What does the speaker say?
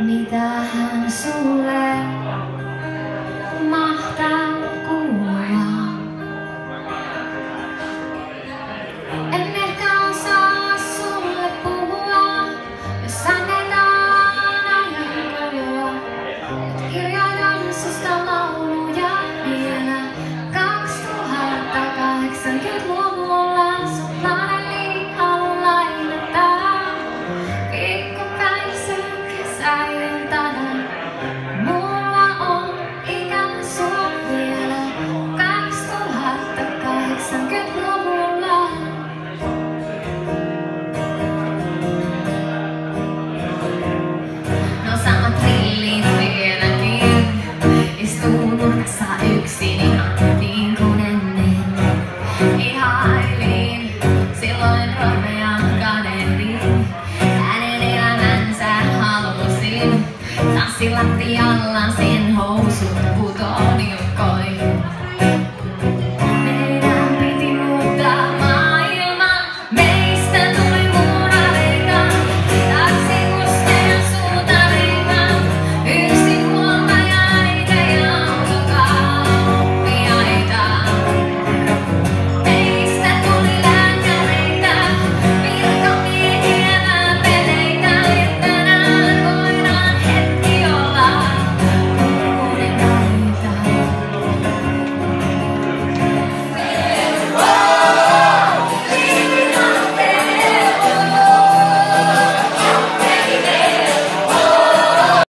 mitä hän sulle ihailin, silloin rohkean kaderin. Hänen elämänsä halusin, tanssilattialla sen housut putosin.